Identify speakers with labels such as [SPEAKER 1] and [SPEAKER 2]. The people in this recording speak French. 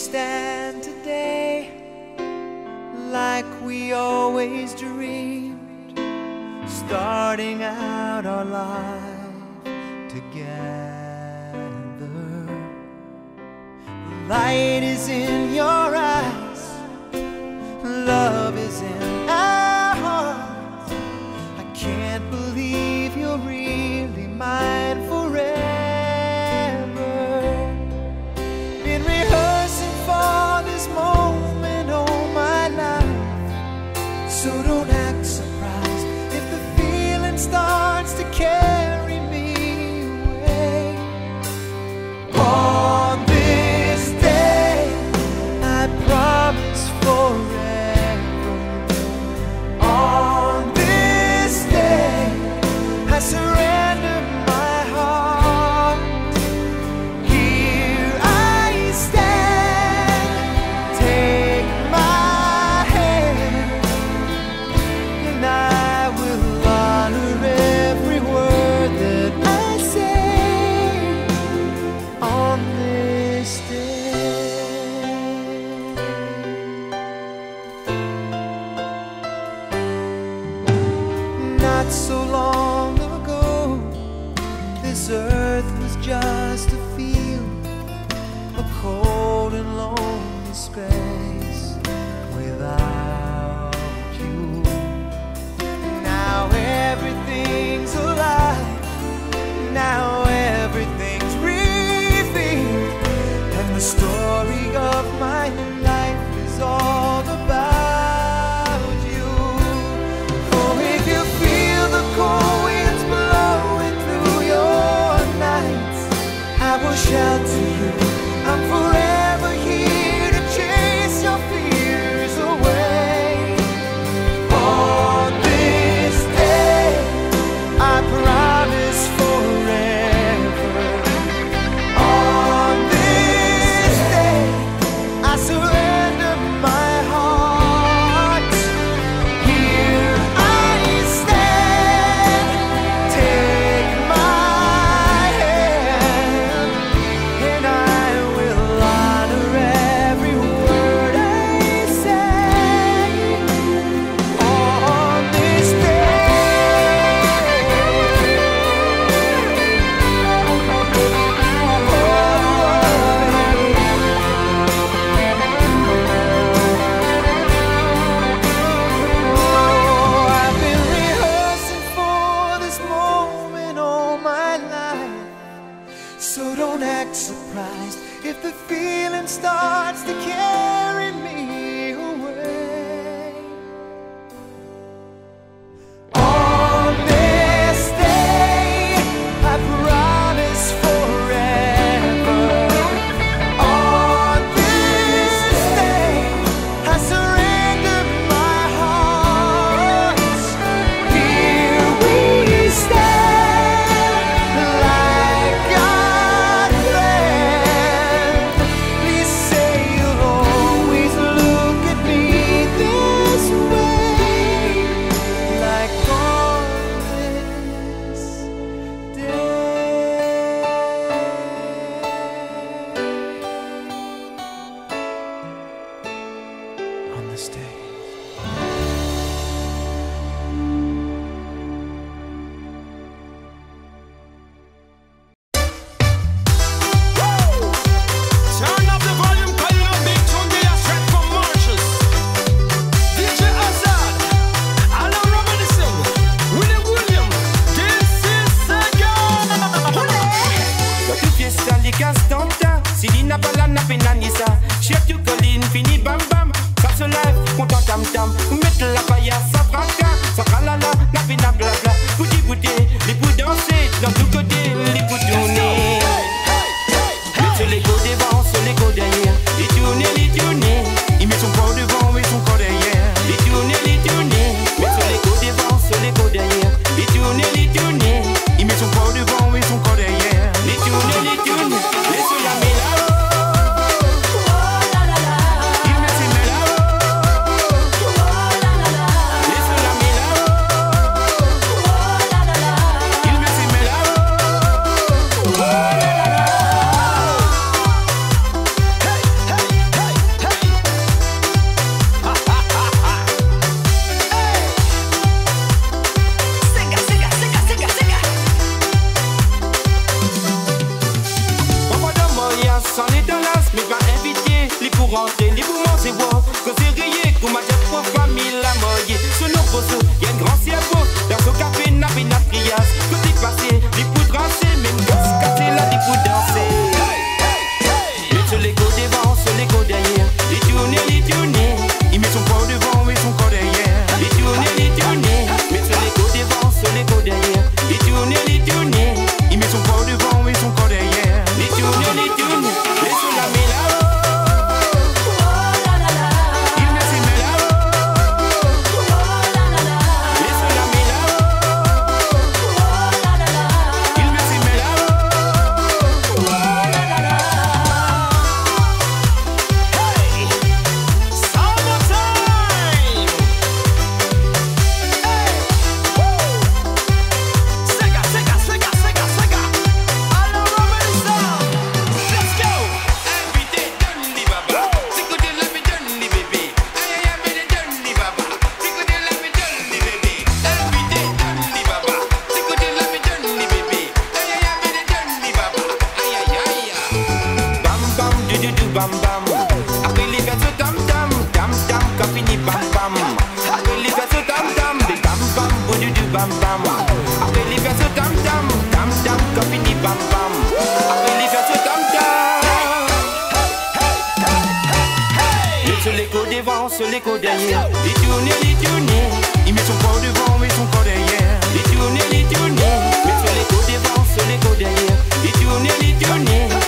[SPEAKER 1] stand today like we always dreamed, starting out our life together. Life promise forever. life. the
[SPEAKER 2] kid. Stay. want des bam bam. Après les fêtes tam tam, tam tam, qu'a bam bam. Après les fêtes tam tam, des bam, bon du bam bam. Après les fêtes tam tam, tam tam, qu'a fini bam bam. Après les fêtes au tam tam. Il devant, se l'écho derrière. Il tourne, il il met son corps devant, met son corps derrière. Il tourne, il tourne, mais devant, se l'écho derrière. Il tourne.